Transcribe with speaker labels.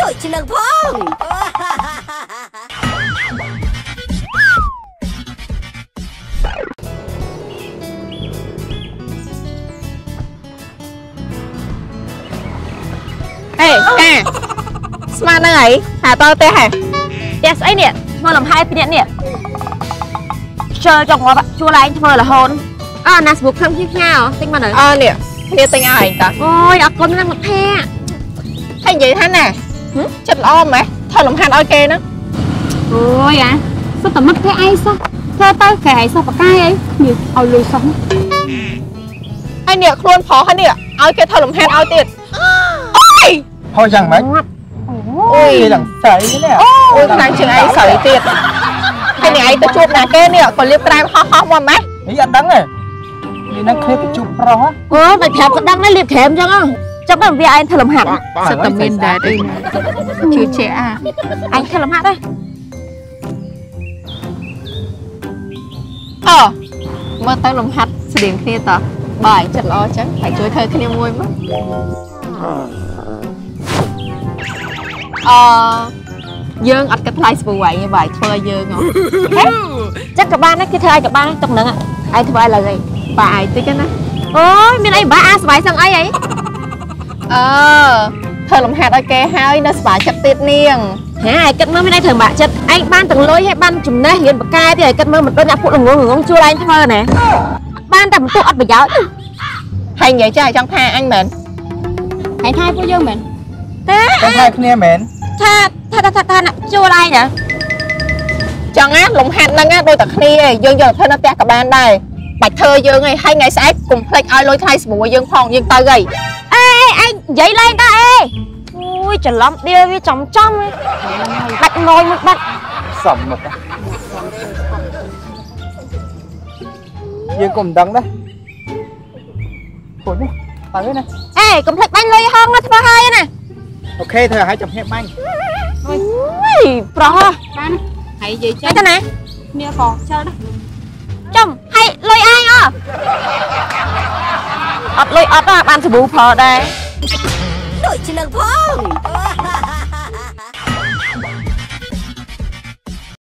Speaker 1: ដូចជានឹងផង
Speaker 2: អេកាស្មានហ្នឹងអីថាតើទេហ៎
Speaker 3: ផ្ទះស្អីនេះធ្វើលំហែពីអ្នកនេះខ្ជិលចង់ងាប់ជួលឯងធ្វើរហូតអើណាស្បុកខឹងភ្ញាភ្ញាអទិញមកនៅ
Speaker 2: អើនេះគ្នាទិញឲ្យឯងតា
Speaker 3: អូយអរគុណណាស់មកភ័ក្រ
Speaker 2: ហើយនិយាយថាណាចិត្តល្អម៉េះថតលំហាត់ឲ្យគេហ្នឹង
Speaker 4: អូយអាសុទ្ធតែមិត្តភក្តិឯងសោះធ្វើទៅកែឯងសោះបកាយអីនេះឲ្យលុយសោះ
Speaker 2: ហើយនេះខ្លួនប្រុសហើយនេះឲ្យគេថតលំហាត់ឲ្យទៀតអូយ
Speaker 5: ហោយ៉ាងម៉េច
Speaker 2: អូយ
Speaker 5: យ៉ាងស្រីនេះ
Speaker 2: អូយខ្លាំងជាងឯងស្រីទៀតហើយនេះឯងទៅជួបណាគេនេះក៏លៀបក្រែមហោះហោះមកម៉េះ
Speaker 5: នេះអត់ដឹងទេនេះនឹងគ្នាទៅជួបប្រុស
Speaker 3: អូយមិនប្រាប់ក៏ដឹងដែរលៀបក្រែមអញ្ចឹង ចង់តែវាឯងធ្វើលំហាត់
Speaker 2: សិតតែមានដែរទេជឿជាក់អា
Speaker 3: ឯងធ្វើលំហាត់ដែរ
Speaker 2: អូមើលទៅលំហាត់ស្តៀងគ្នាតបើឯងចិត្តល្អចឹងតែជួយធ្វើគ្នាមួយមកអឺយើងអត់គិតថ្លៃស្ពូឯងទេបើឯងធ្វើឲ្យយើងហ៎
Speaker 3: ចឹងក៏បានដែរគេធ្វើឲ្យក៏បានទុកហ្នឹងឯងធ្វើឲ្យឡើយ
Speaker 2: បើឯងតិចណា
Speaker 3: អូយមានអីបាអាស្បាយសឹងអីអី
Speaker 2: អឺធ្វើលំហាត់ឲ្យគេហើយនៅស្បាយចិត្តទៀតនាង
Speaker 3: ហ៎ឯងគិតមើលមានអីធ្វើបាក់ចិត្តឯងបានទាំងលុយហើយបានចំណេះរៀនបកកែទៀតឯងគិតមើលមិនដូចអ្នកពួកល្ងងល្ងងជួលឯងធ្វើណាបានតែបន្ទុកអត់ប្រយោជន៍
Speaker 2: ហើយនិយាយចាស់ចង់ថាអញមែន
Speaker 4: ឯងថៃពួកយើងមែន
Speaker 3: ទេ
Speaker 5: តែថែគ្នាមែន
Speaker 3: ថាថាថាថាអ្នកជួលឯងណា
Speaker 2: ចឹងណាលំហាត់ហ្នឹងណាដូចតែគ្នាឯងយើងយកទៅធ្វើនៅផ្ទះក៏បានដែរបាច់ធ្វើយើងឯងហើយថ្ងៃស្អែកកុំភ្លេចឲ្យលុយថ្លៃស្រួលយើងផងយើងទៅឯង
Speaker 3: អេឯង និយាយឡើងតើអេអូយច្រឡំដៀវាចំចំដាច់ងយមួយបាត់
Speaker 5: សំមកយើងក៏មិនដឹងដែរខ្លួននេះទៅណា
Speaker 3: អេកុំភ្លេចបាញ់លុយហងណាធ្វើហើយណា
Speaker 5: អូខេធ្វើឲ្យចំហៀបបាញ់
Speaker 3: អូយប្រោះ
Speaker 4: បានហើយនិយាយ
Speaker 3: ចេ
Speaker 4: ចេះ
Speaker 3: ញទៅណា
Speaker 4: គ្នាក៏ជិលដែរ
Speaker 3: ចំហើយលុយឯងអអត់លុយអត់បានសាប៊ូផលដែរ
Speaker 1: ដូចជានឹងផង